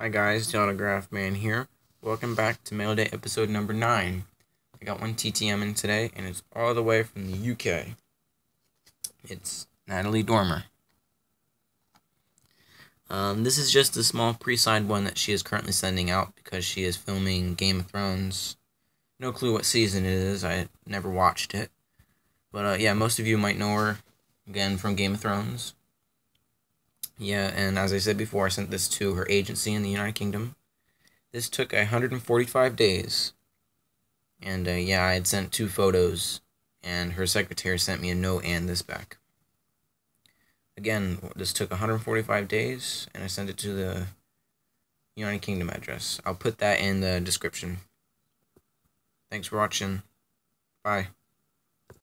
Hi guys, the Autograph Man here. Welcome back to Mail Day episode number 9. I got one TTM in today, and it's all the way from the UK. It's Natalie Dormer. Um, this is just a small pre-signed one that she is currently sending out because she is filming Game of Thrones. No clue what season it is, I never watched it. But uh, yeah, most of you might know her, again, from Game of Thrones. Yeah, and as I said before, I sent this to her agency in the United Kingdom. This took 145 days. And uh, yeah, I had sent two photos, and her secretary sent me a note and this back. Again, this took 145 days, and I sent it to the United Kingdom address. I'll put that in the description. Thanks for watching. Bye.